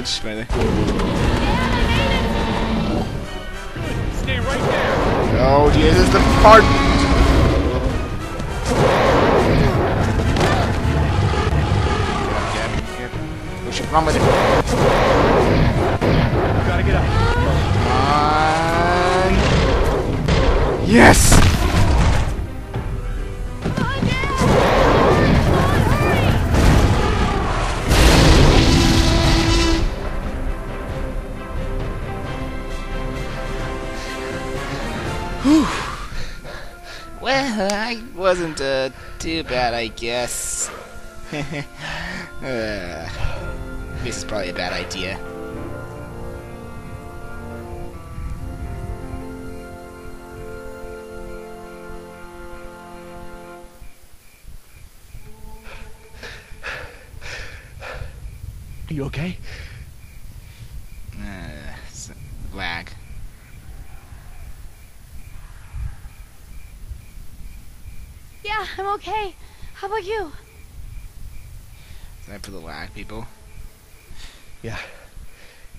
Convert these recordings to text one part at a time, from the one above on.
dodge, by the Stay right there. Oh, this is the part. Well, I wasn't uh, too bad, I guess. uh, this is probably a bad idea. Are you okay? Uh, s- lag. Yeah, I'm okay. How about you? Is that for the lag people? Yeah.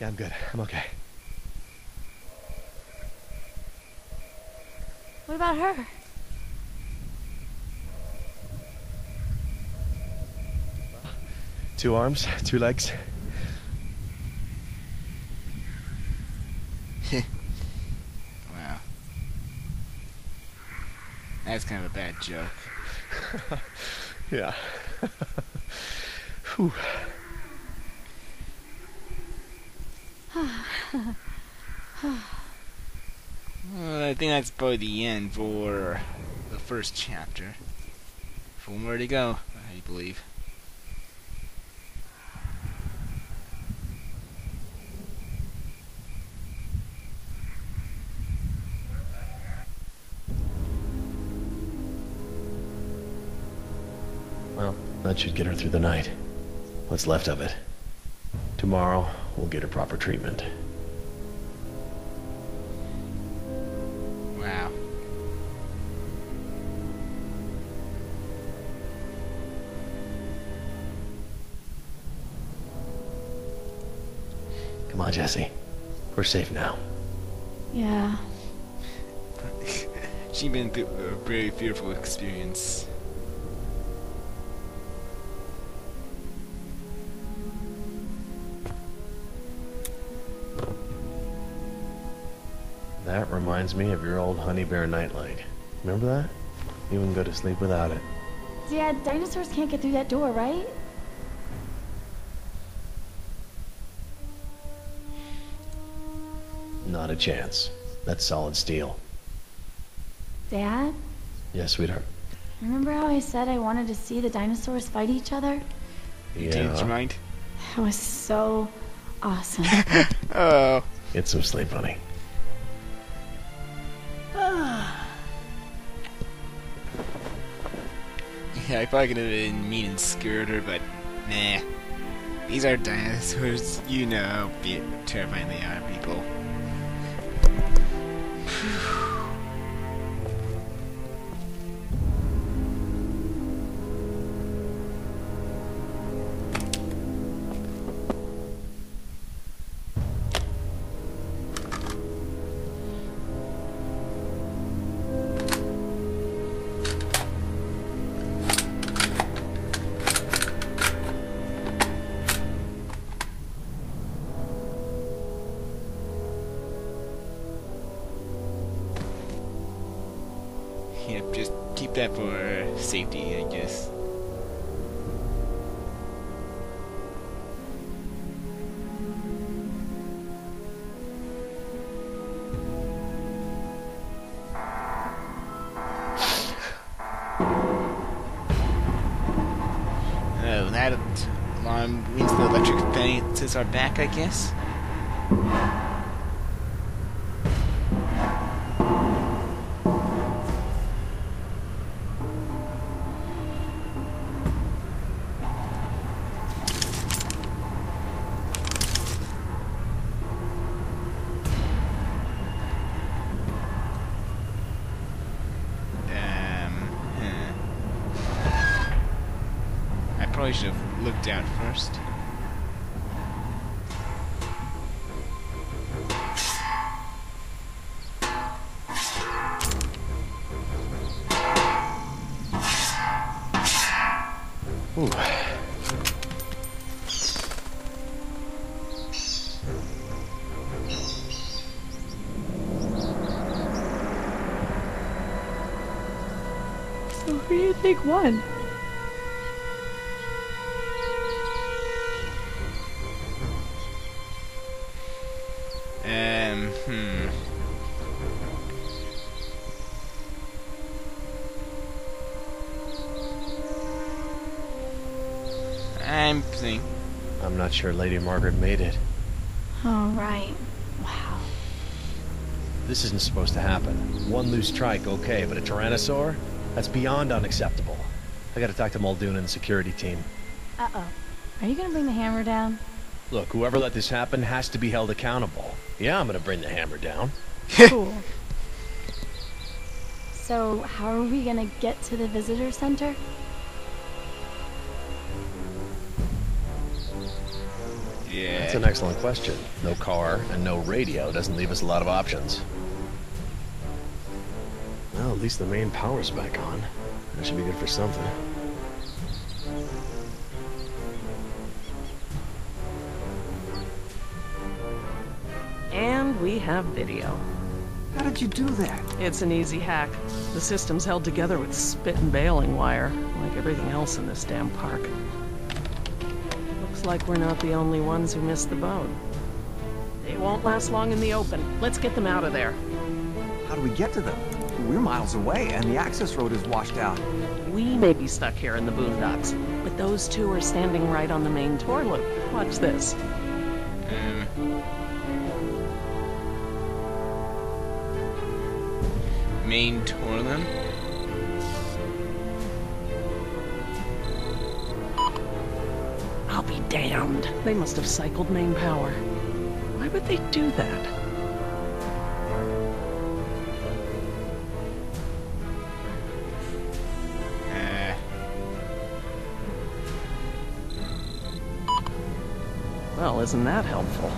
Yeah, I'm good. I'm okay. What about her? Two arms, two legs. Wow. That's kind of a bad joke. Yeah. Whew. Well, I think that's probably the end for the first chapter. Four more to go, I believe. That should get her through the night. What's left of it. Tomorrow, we'll get her proper treatment. Wow. Come on, Jesse. We're safe now. Yeah. She's been through a very fearful experience. That reminds me of your old honey bear nightlight. Remember that? You wouldn't go to sleep without it. Dad, dinosaurs can't get through that door, right? Not a chance. That's solid steel. Dad, Yes, sweetheart. remember how I said I wanted to see the dinosaurs fight each other? Did you Yeah. mind? That was so awesome. Oh. Get some sleep, honey. I probably could have been mean and scared her, but nah. These are dinosaurs. You know how terrifying they are, people. That for safety, I guess. Oh, that alarm means the electric fences are back, I guess? Ooh. So who do you think won? Not sure Lady Margaret made it. Oh, right. Wow. This isn't supposed to happen. One loose trike, okay, but a Tyrannosaur? That's beyond unacceptable. I gotta talk to Muldoon and the security team. Uh-oh. Are you gonna bring the hammer down? Look, whoever let this happen has to be held accountable. Yeah, I'm gonna bring the hammer down. Cool. so, how are we gonna get to the visitor center? That's an excellent question. No car and no radio doesn't leave us a lot of options. Well, at least the main power's back on. That should be good for something. And we have video. How did you do that? It's an easy hack. The system's held together with spit and baling wire, like everything else in this damn park. Looks like we're not the only ones who missed the boat. They won't last long in the open. Let's get them out of there. How do we get to them? We're miles away, and the access road is washed out. We may be stuck here in the boondocks, but those two are standing right on the main tour loop. Watch this. Um. Main Torlum? I'll be damned. They must have cycled main power. Why would they do that? Uh, Well, isn't that helpful?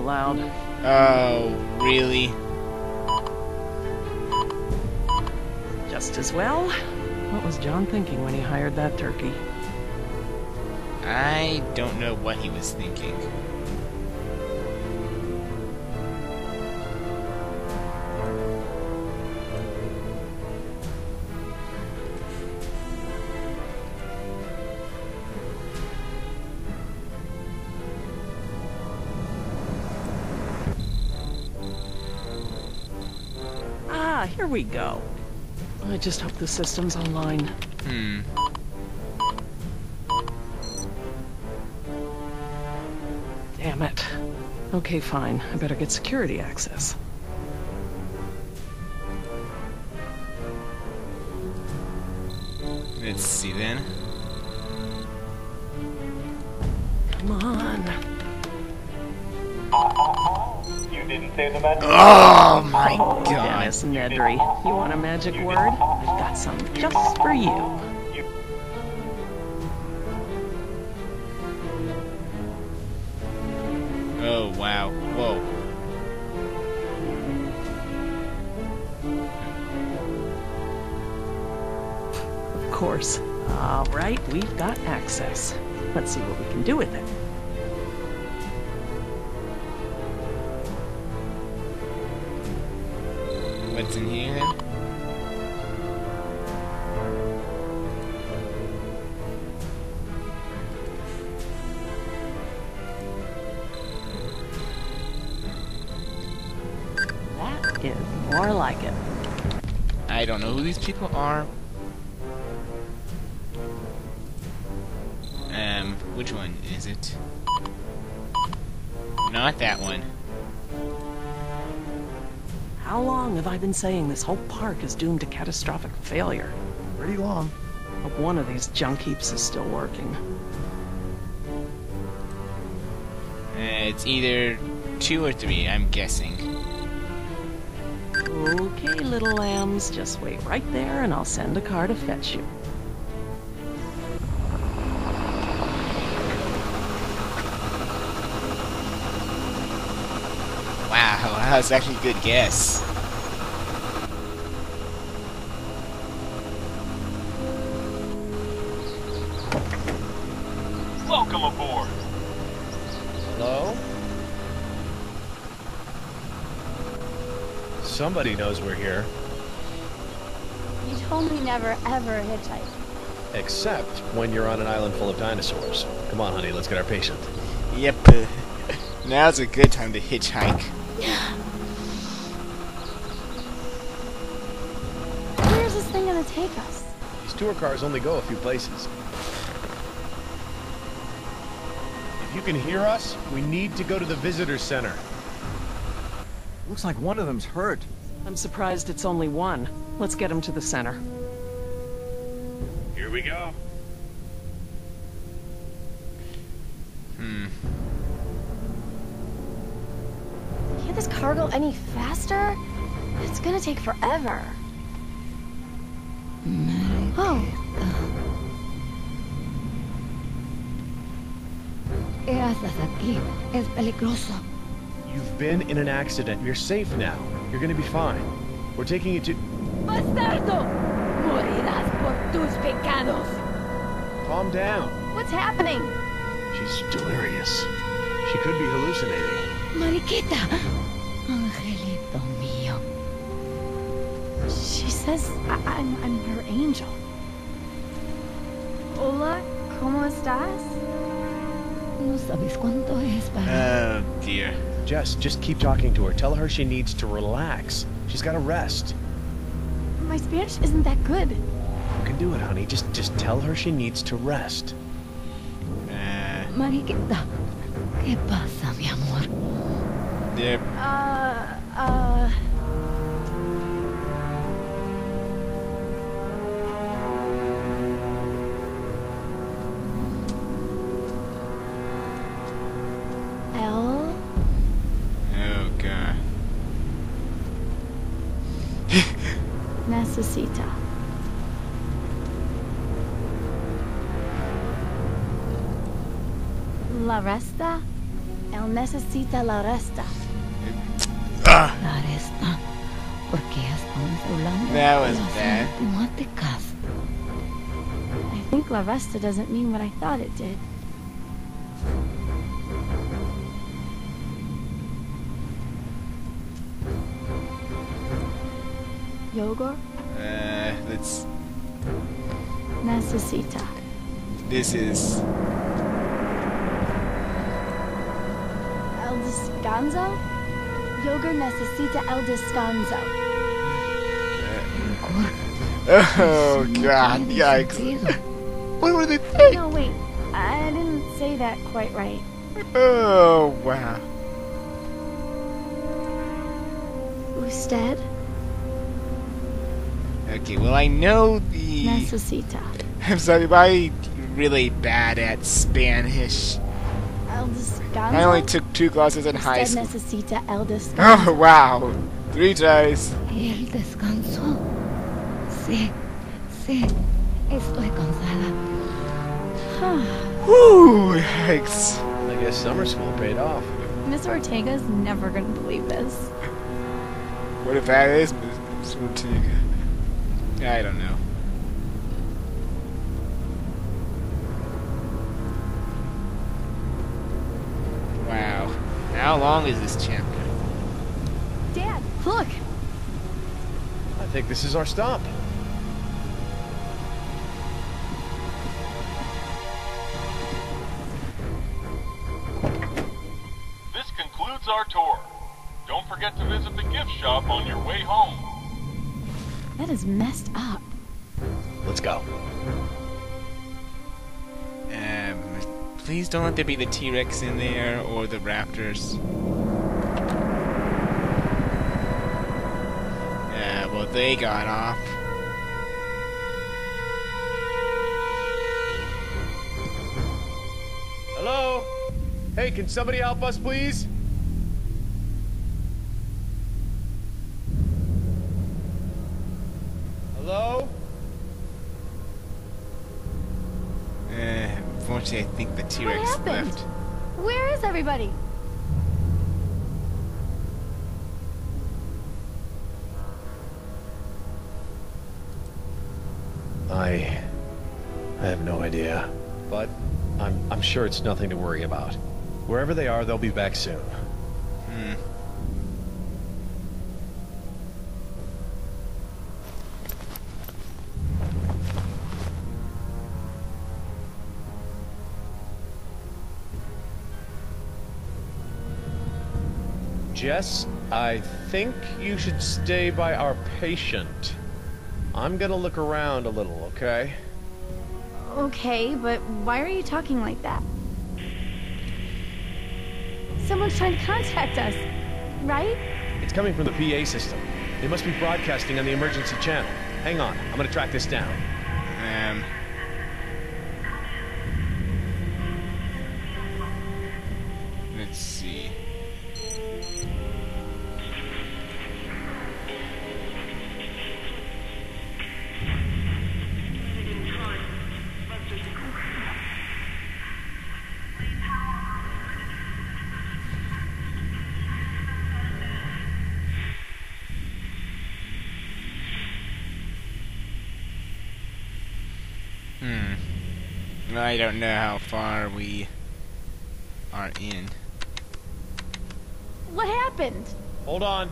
Out loud. Oh, really? Just as well. What was John thinking when he hired that turkey? I don't know what he was thinking. Ah, here we go. I just hope the system's online. Hmm. Damn it. Okay, fine. I better get security access. Let's see then. Come on. You didn't say the magic Oh Dennis Nedry, you want a magic word? I've got some just for you. Oh wow. Whoa. Of course. All right, we've got access. Let's see what we can do with it. what's in here. That is more like it. I don't know who these people are. Um, which one is it? Not that one. How long have I been saying this whole park is doomed to catastrophic failure? Pretty long. Hope one of these junk heaps is still working. Uh, it's either two or three, I'm guessing. Okay, little lambs, just wait right there and I'll send a car to fetch you. Wow, that was actually a good guess. Welcome aboard. Hello? Somebody knows we're here, You told me never ever hitchhike. except when you're on an island full of dinosaurs. Come on, honey, let's get our patient. Yep. Now's a good time to hitchhike. Tour cars only go a few places. If you can hear us, we need to go to the visitor center. Looks like one of them's hurt. I'm surprised it's only one. Let's get him to the center. Here we go. Hmm. Can't this car go any faster? It's gonna take forever. Oh, ¿Qué haces aquí? Es peligroso. You've been in an accident. You're safe now. You're gonna be fine. We're taking you to... ¡Bastardo! Morirás por tus pecados. Calm down. what's happening? She's delirious. She could be hallucinating. Mariquita. Angelito mío. She says I I'm, I'm her angel. Hola, ¿cómo estás? No sabes cuánto es para... Oh dear. Jess, just keep talking to her. Tell her she needs to relax. She's gotta rest. My Spanish isn't that good. You can do it, honey. Just just tell her she needs to rest. Uh, Mariquita. ¿Qué pasa, mi amor? yep. Uh, uh... Necesita. La resta? Él necesita la resta. Ah, La resta. Estamos hablando That was bad. matemáticas. I think la resta doesn't mean what I thought it did. Yogurt? uh, let's. Necesita. This is. El descanso? Yogurt necesita el descanso. Oh god, yikes. What were they thinking? No, wait. I didn't say that quite right. Oh wow. Usted Okay, well I know the. necesita. I'm sorry, but I'm really bad at Spanish. El descanso? I only took two classes in high school. necesita el descanso. Oh wow, three tries. El descanso. Sí, sí. Estoy cansada. Whew, yikes. I guess summer school paid off. Miss Ortega's never gonna believe this. What if that is Miss Ortega? I don't know. Wow. How long is this chapter? Dad, look! I think this is our stop. This concludes our tour. Don't forget to visit the gift shop on your way home. That is messed up. Let's go. Um, Please don't let there be the T-Rex in there or the Raptors. Yeah, well, they got off. Hello? Hey, can somebody help us, please? Hello? Uh, unfortunately, I think the T-Rex happened? left. Where is everybody? I... I have no idea. But I'm, I'm sure it's nothing to worry about. Wherever they are, they'll be back soon. Hmm. Jess, I think you should stay by our patient. I'm gonna look around a little, okay? Okay, but why are you talking like that? Someone's trying to contact us, right? It's coming from the PA system. They must be broadcasting on the emergency channel. Hang on, I'm gonna track this down. Um. Let's see. I don't know how far we are in. What happened? Hold on.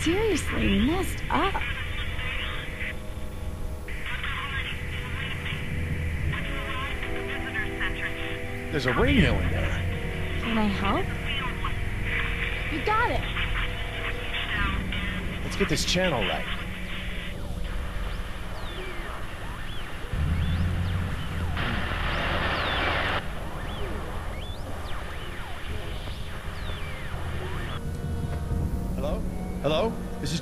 Seriously, messed up. There's a radio in there. Can I help? You got it. Let's get this channel right.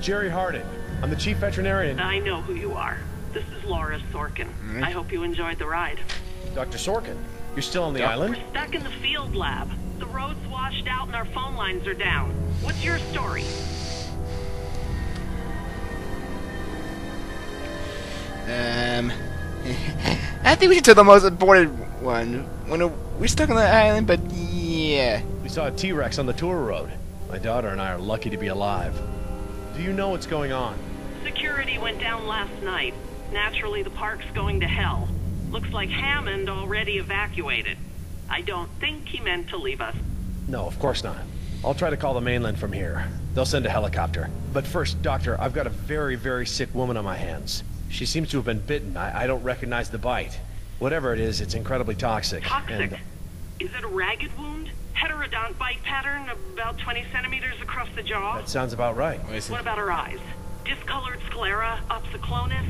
Gerry Harding. I'm the chief veterinarian. I know who you are. This is Laura Sorkin. I hope you enjoyed the ride. Dr. Sorkin. You're still on the Doc- island? We're stuck in the field lab. The road's washed out and our phone lines are down. What's your story? Um. I think we should tell the most important one. When we're stuck on the island, but yeah. We saw a T-Rex on the tour road. My daughter and I are lucky to be alive. Do you know what's going on? Security went down last night. Naturally, the park's going to hell. Looks like Hammond already evacuated. I don't think he meant to leave us. No, of course not. I'll try to call the mainland from here. They'll send a helicopter. But first, Doctor, I've got a very, very sick woman on my hands. She seems to have been bitten. I, I don't recognize the bite. Whatever it is, it's incredibly toxic. Toxic. And Is it a ragged wound? Heterodont bite pattern, about 20 centimeters across the jaw? that sounds about right. What about her eyes? Discolored sclera, opsoclonus?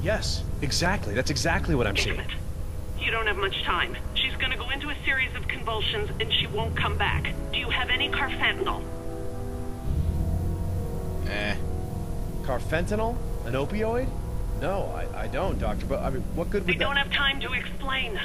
Yes, exactly. That's exactly what I'm Damn seeing. it. You don't have much time. She's gonna go into a series of convulsions and she won't come back. Do you have any carfentanil? Uh, Carfentanil? An opioid? No, I, I don't, Doctor. But I mean, what good would be. We don't have time to explain.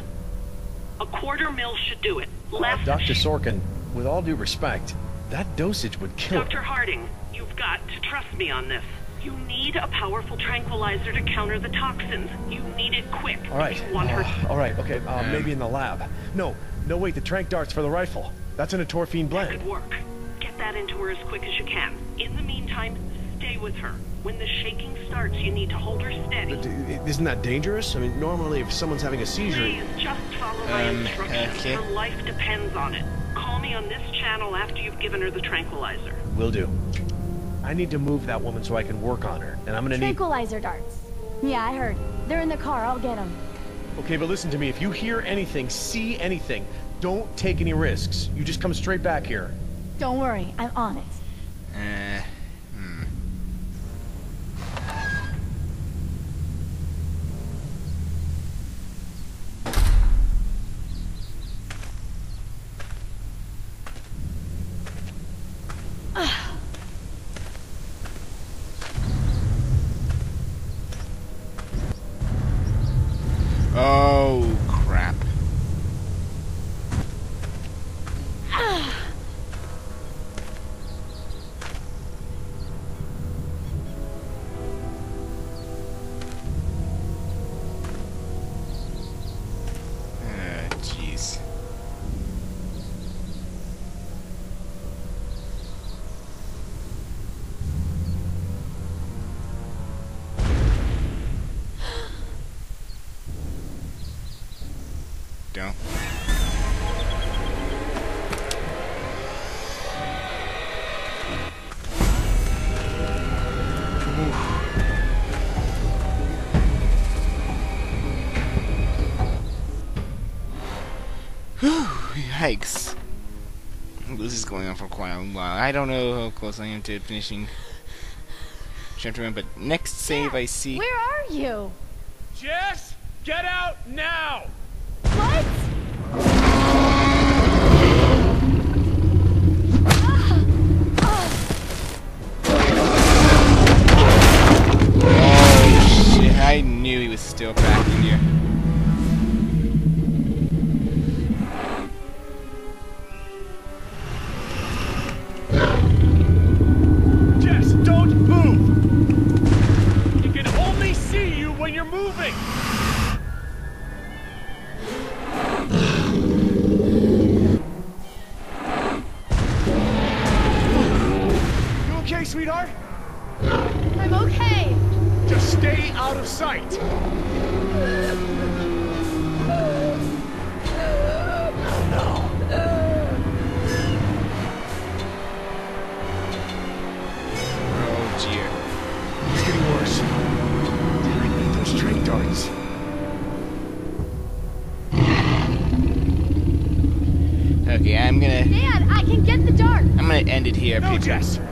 A quarter mil should do it. Less. Dr. Sorkin, with all due respect, that dosage would kill Dr. her. Harding, you've got to trust me on this. You need a powerful tranquilizer to counter the toxins. You need it quick. All right. You want her uh, all right. Okay. Uh, maybe in the lab. No. No. Wait. The trank darts for the rifle. That's in etorphine That blend. could work. Get that into her as quick as you can. In the meantime, stay with her. When the shaking starts, you need to hold her steady. D- Isn't that dangerous? I mean, normally if someone's having a seizure. Please, just follow my Um, instructions. okay. Her life depends on it. Call me on this channel after you've given her the tranquilizer. Will do. I need to move that woman so I can work on her, and I'm gonna need. Tranquilizer darts. Yeah, I heard. They're in the car. I'll get them. Okay, but listen to me. If you hear anything, see anything, don't take any risks. You just come straight back here. Don't worry. I'm on it. uh, don't. Whew, yikes. This is going on for quite a while. I don't know how close I am to finishing chapter 1, but next save I see... Where are you? Jess, get out now! Was back Jess!